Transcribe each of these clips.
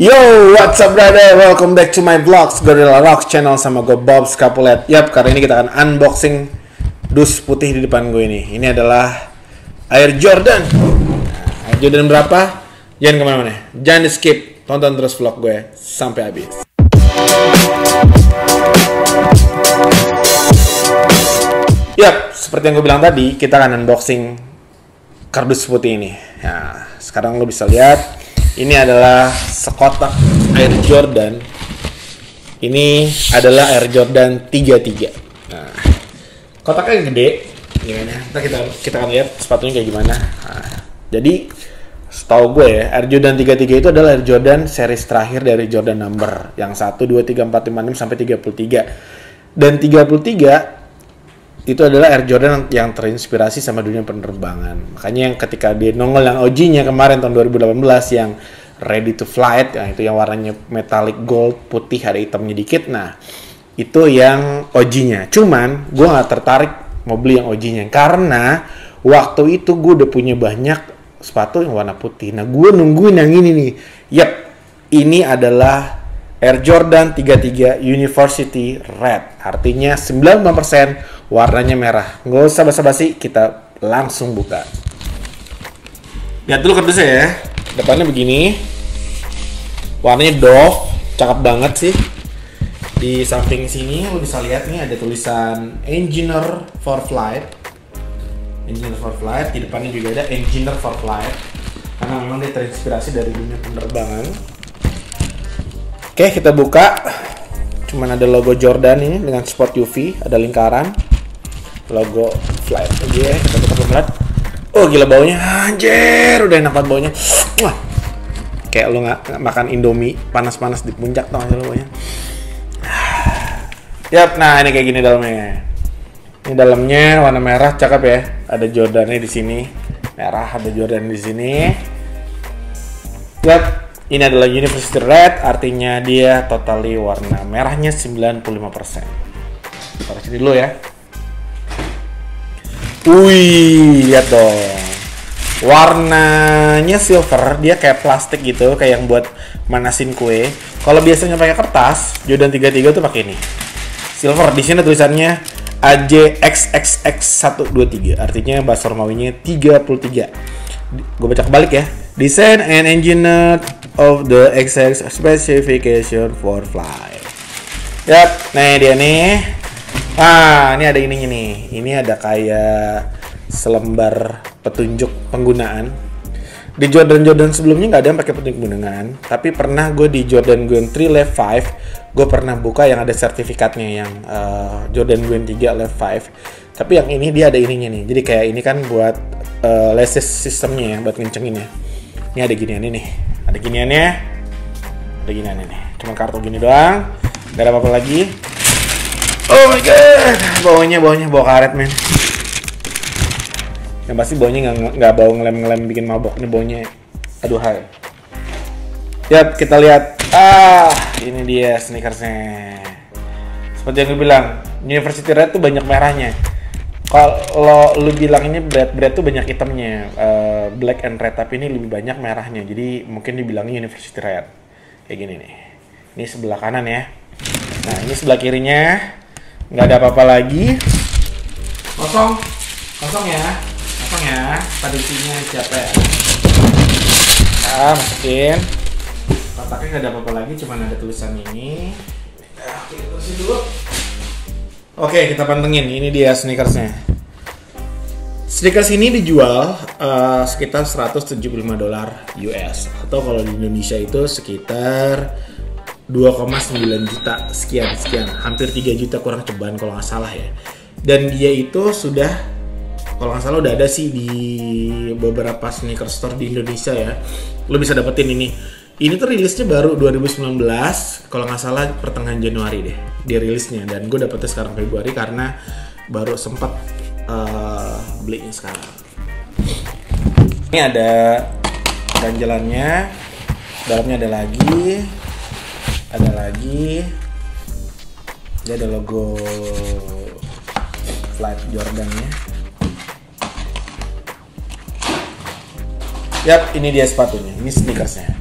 Yo, what's up brother? Welcome back to my vlogs Gorilla Rocks channel sama gue Bob Scapulet. Yap, kali ini kita akan unboxing dus putih di depan gue ini. Ini adalah Air Jordan. Air Jordan berapa? Jangan ke mana-mana. Jangan di skip. Tonton terus vlog gue sampai habis. Yap, seperti yang gue bilang tadi, kita akan unboxing kardus putih ini. Nah, sekarang lo bisa lihat, ini adalah sekotak Air Jordan. Ini adalah Air Jordan 33. Nah, kotaknya gede, gimana? Ntar kita kita akan lihat sepatunya kayak gimana. Nah, jadi setahu gue ya, Air Jordan 33 itu adalah Air Jordan series terakhir dari Jordan number yang 1 2 3 4 5 6 sampai 33. Dan 33 itu adalah Air Jordan yang terinspirasi sama dunia penerbangan. Makanya yang ketika dia nongol yang OG-nya kemarin tahun 2018 yang Ready to Flight, yang itu yang warnanya metallic gold, putih, ada hitamnya dikit. Nah, itu yang OG-nya. Cuman gue nggak tertarik mau beli yang OG-nya karena waktu itu gue udah punya banyak sepatu yang warna putih. Nah, gue nungguin yang ini nih. Yap, ini adalah Air Jordan 33 University Red. Artinya 95% warnanya merah. Nggak usah basa-basi, kita langsung buka. Lihat dulu kardusnya ya. Depannya begini. Warnanya doff, cakep banget sih. Di samping sini lo bisa lihat nih ada tulisan Engineer for Flight. Engineer for Flight. Di depannya juga ada Engineer for Flight. Karena memang dia terinspirasi dari dunia penerbangan. Oke, kita buka. Cuman ada logo Jordan ini dengan sport UV, ada lingkaran. Logo Flight aja ya, kita buka pelan. Oh gila baunya, anjir, udah enak banget baunya. Wah, kayak lo nggak makan Indomie panas-panas di puncak tau gak lo baunya. Yap, nah ini kayak gini dalamnya. Ini dalamnya warna merah, cakep ya. Ada Jordannya di sini. Merah ada Jordan di sini. Yap, ini adalah University Red, artinya dia totally warna merahnya 95%. Taruh sini dulu ya. Wih, lihat dong. Warnanya silver, dia kayak plastik gitu, kayak yang buat manasin kue. Kalau biasanya pakai kertas, Jordan 33 tuh pakai ini. Silver, di sini tulisannya AJXXX123, artinya bahasa Romawinya 33. Gue baca kebalik ya. Design and engineered of the exact specification for flight. Yap, nah dia nih. Ah, ini ada ininya nih. Ini ada kayak selembar petunjuk penggunaan. Di Jordan Jordan sebelumnya nggak ada yang pakai petunjuk penggunaan, tapi pernah gue di Jordan Gwen 3 Level 5, gue pernah buka yang ada sertifikatnya yang uh, Jordan Gwen 3 Level 5. Tapi yang ini dia ada ininya nih. Jadi kayak ini kan buat uh, laces sistemnya ya, buat ngencenginnya. Ini ada ginian nih. Ada giniannya. Ada giniannya nih. Cuma kartu gini doang. Gak ada apa-apa lagi. Oh my god, baunya baunya bau karet men. Yang pasti baunya nggak nggak bau ngelem-ngelem bikin mabok nih baunya. Aduh hai. Yap kita lihat. Ah ini dia sneakersnya. Seperti yang gue bilang, University Red tuh banyak merahnya. Kalau lu bilang ini bread bread tuh banyak hitamnya, uh, black and red tapi ini lebih banyak merahnya. Jadi mungkin dibilangnya University Red. Kayak gini nih. Ini sebelah kanan ya. Nah ini sebelah kirinya nggak ada apa-apa lagi. Kosong, kosong ya, kosong ya. Pada isinya siapa ya? Nah, masukin. Kotaknya nggak ada apa-apa lagi, cuma ada tulisan ini. Terusin dulu. Oke, kita pantengin. Ini dia sneakersnya. Sneakers ini dijual uh, sekitar 175 dolar US atau kalau di Indonesia itu sekitar 2,9 juta sekian sekian, hampir 3 juta kurang cobaan kalau nggak salah ya. Dan dia itu sudah kalau nggak salah udah ada sih di beberapa sneaker store di Indonesia ya. Lo bisa dapetin ini. Ini tuh rilisnya baru 2019, kalau nggak salah pertengahan Januari deh, dia rilisnya. Dan gue dapetnya sekarang Februari karena baru sempat uh, belinya sekarang. Ini ada ganjalannya, dalamnya ada lagi, ada lagi, dia ada logo Flight Jordan-nya. Yap, ini dia sepatunya. Ini sneakersnya.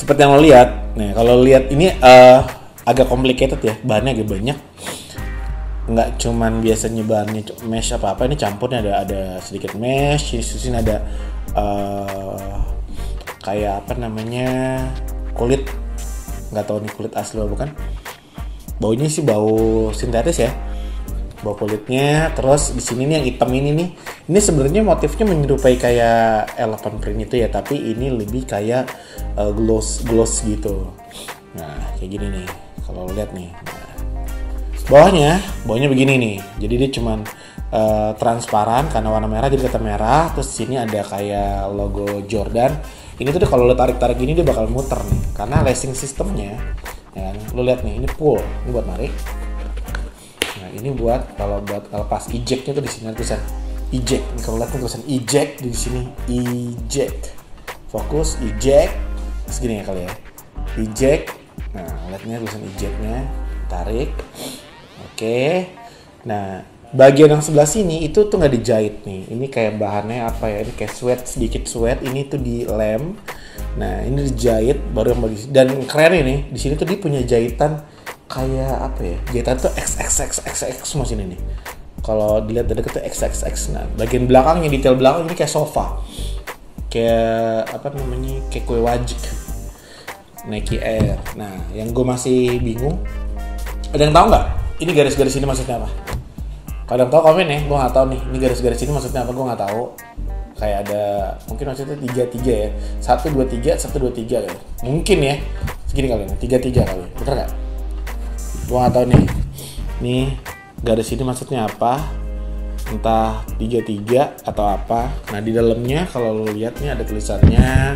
seperti yang lo lihat nih kalau lihat ini eh, agak complicated ya bahannya agak banyak nggak cuman biasanya bahannya mesh apa apa ini campurnya ada ada sedikit mesh di sini ada eh, kayak apa namanya kulit nggak tahu nih kulit asli atau bukan. Baunya sih bau sintetis ya. Bau kulitnya terus di sini nih yang hitam ini nih. Ini sebenarnya motifnya menyerupai kayak elephant print itu ya tapi ini lebih kayak uh, gloss gloss gitu. Nah kayak gini nih kalau lo lihat nih. Nah, bawahnya bawahnya begini nih. Jadi dia cuman uh, transparan karena warna merah jadi kata merah. Terus sini ada kayak logo Jordan ini tuh kalau lo tarik tarik gini dia bakal muter nih karena lacing sistemnya ya kan? lo lihat nih ini pull ini buat narik Nah ini buat kalau buat lepas ejectnya tuh di sini tulisan eject. Ini kalau lihat tulisan eject di sini eject. Fokus eject. Segini ya kali ya. Eject. Nah lihatnya tulisan ejectnya. Tarik. Oke. Nah bagian yang sebelah sini itu tuh nggak dijahit nih. Ini kayak bahannya apa ya? Ini kayak sweat sedikit sweat. Ini tuh di lem. Nah ini dijahit baru yang bagi dan keren ini di sini tuh dia punya jahitan kayak apa ya? Jahitan tuh XXXXX semua sini nih. Kalau dilihat dari deket tuh XXX nah bagian belakangnya detail belakang ini kayak sofa. Kayak apa namanya? Kayak kue wajik. Nike Air. Nah yang gue masih bingung ada yang tahu nggak? Ini garis-garis ini maksudnya apa kalau ada yang tahu komen ya gue nggak tahu nih ini garis-garis ini maksudnya apa gue nggak tahu. Kayak ada mungkin maksudnya tiga tiga ya. Satu dua tiga satu dua tiga kali mungkin ya segini kali ini tiga tiga kali. Bener nggak? Gua nggak tahu nih. Nih garis ini maksudnya apa? Entah tiga tiga atau apa. Nah di dalamnya kalau lo lihat nih ada tulisannya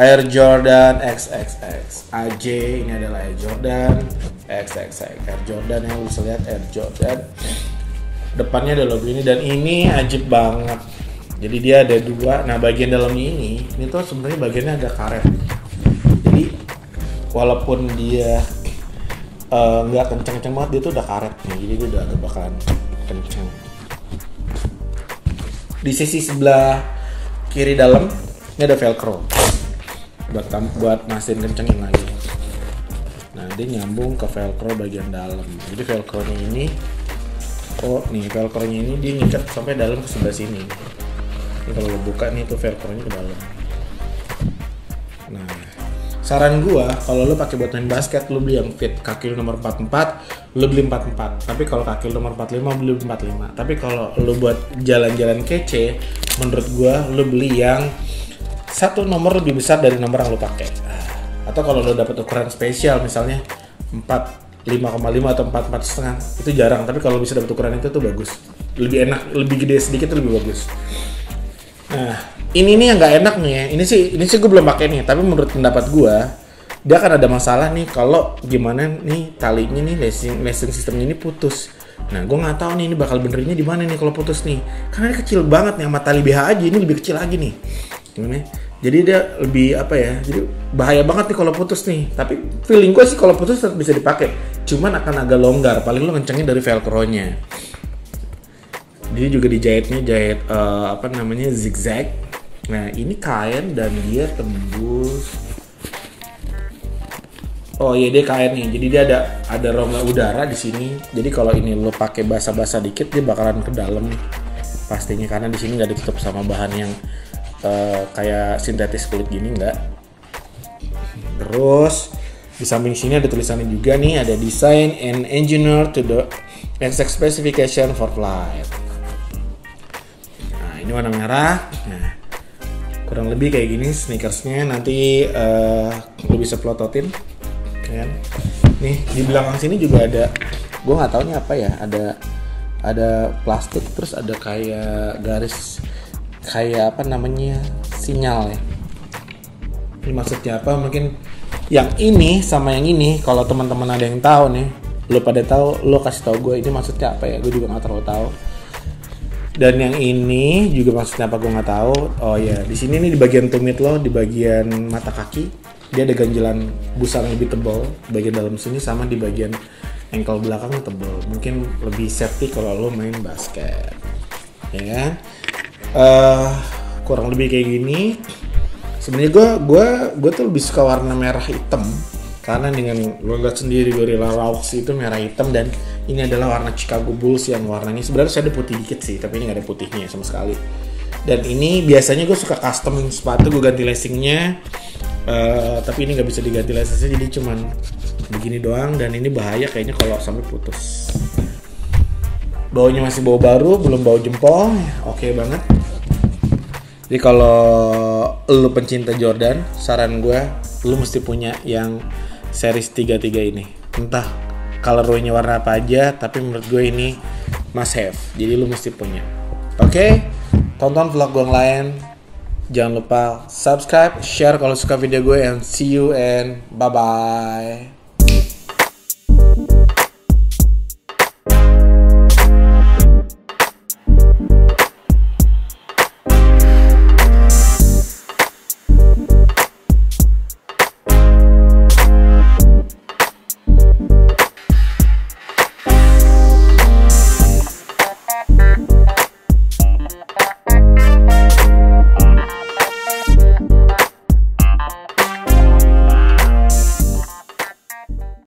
Air Jordan XXX AJ ini adalah Air Jordan XXX Air Jordan yang bisa lihat Air Jordan depannya ada logo ini. Dan ini ajib banget. Jadi dia ada dua. Nah bagian dalamnya ini ini tuh sebenarnya bagiannya ada karet. Jadi walaupun dia eh, nggak kenceng-kenceng banget dia tuh udah karet nih. Jadi dia udah bakalan kenceng. Di sisi sebelah kiri dalam ini ada velcro. Buat buat masin kencengin lagi. Nah dia nyambung ke velcro bagian dalam. Jadi velcro ini oh nih velcro nya ini dia ngikat sampai dalam ke sebelah sini. Ini kalau lo buka nih tuh velcro nya ke dalam. Nah saran gua kalau lo pakai buat main basket lo beli yang fit kaki lo nomor 44 lo beli 44 tapi kalau kaki lo nomor 45 beli 45 tapi kalau lo buat jalan-jalan kece menurut gua lo beli yang satu nomor lebih besar dari nomor yang lo pakai. Atau kalau lo dapet ukuran spesial misalnya 4 5,5 atau 4 4 setengah itu jarang tapi kalau bisa dapet ukuran itu tuh bagus lebih enak lebih gede sedikit lebih bagus Nah, ini nih yang nggak enak nih ya. Ini sih, ini sih gue belum pakai nih. Tapi menurut pendapat gue, dia akan ada masalah nih kalau gimana nih talinya nih lacing, lacing sistemnya ini putus. Nah, gue nggak tahu nih ini bakal benernya di mana nih kalau putus nih. Karena ini kecil banget nih sama tali BH aja. Ini lebih kecil lagi nih. Gimana? Jadi dia lebih apa ya? Jadi bahaya banget nih kalau putus nih. Tapi feeling gue sih kalau putus tetap bisa dipakai. Cuman akan agak longgar. Paling lo ngencengin dari velcro-nya dia juga dijahitnya jahit eh, apa namanya zigzag nah ini kain dan dia tembus oh iya dia kain nih jadi dia ada ada rongga udara di sini jadi kalau ini lo pakai basa-basa dikit dia bakalan ke dalam pastinya karena di sini nggak ditutup sama bahan yang eh, kayak sintetis kulit gini nggak terus di samping sini ada tulisannya juga nih ada design and engineer to the exact specification for flight Nah, ini warna merah. Nah, kurang lebih kayak gini sneakersnya nanti eh lo bisa plototin kan. Nih di belakang sini juga ada gue nggak tahu nih apa ya, ada ada plastik terus ada kayak garis kayak apa namanya sinyal ya. Ini maksudnya apa? Mungkin yang ini sama yang ini kalau teman-teman ada yang tahu nih, lo pada tahu, lo kasih tahu gue ini maksudnya apa ya? Gue juga nggak terlalu tahu. Dan yang ini juga maksudnya apa? Gue nggak tahu. Oh ya di sini nih di bagian tumit lo di bagian mata kaki dia ada ganjelan yang lebih tebal. Bagian dalam sini sama di bagian ankle belakang tebal. Mungkin lebih safety kalau lo main basket. Ya kan Eh, kurang lebih kayak gini. Sebenarnya gue gue gue tuh lebih suka warna merah hitam. Karena dengan lo lihat sendiri Gorilla Rocks itu merah hitam dan ini adalah warna Chicago Bulls yang warnanya sebenarnya saya ada putih dikit sih tapi ini nggak ada putihnya sama sekali. Dan ini biasanya gue suka custom sepatu gue ganti lacingnya. Uh, tapi ini nggak bisa diganti lacingnya jadi cuman begini doang. Dan ini bahaya kayaknya kalau sampai putus. Baunya masih bau baru belum bau jempol. Oke okay banget jadi kalau lu pencinta Jordan saran gue lu mesti punya yang series 33 ini. Entah colorway-nya warna apa aja tapi menurut gue ini must have. Jadi lu mesti punya. Oke? Okay? tonton vlog gue yang lain. Jangan lupa subscribe share kalau suka video gue and see you and bye bye